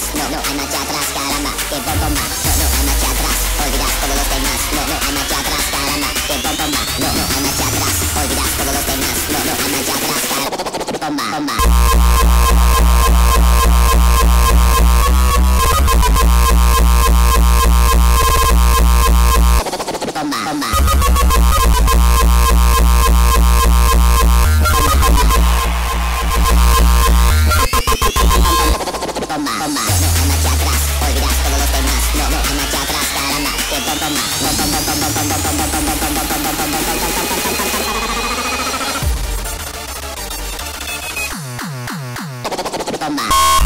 demás, no, no hay marcha atrás, caramba, que bomba, no, no hay marcha atrás, olvidas todos los demás, no, no hay marcha atrás, caramba, que bomba, no, no hay marcha atrás, olvidas todos los demás, no, no hay marcha atrás, caramba, Bomba.